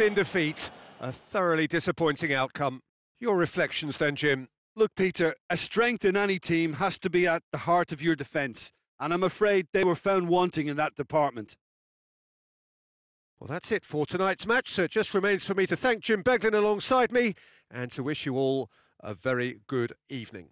in defeat. A thoroughly disappointing outcome. Your reflections then, Jim? Look, Peter, a strength in any team has to be at the heart of your defence, and I'm afraid they were found wanting in that department. Well, that's it for tonight's match, so it just remains for me to thank Jim Beglin alongside me and to wish you all a very good evening.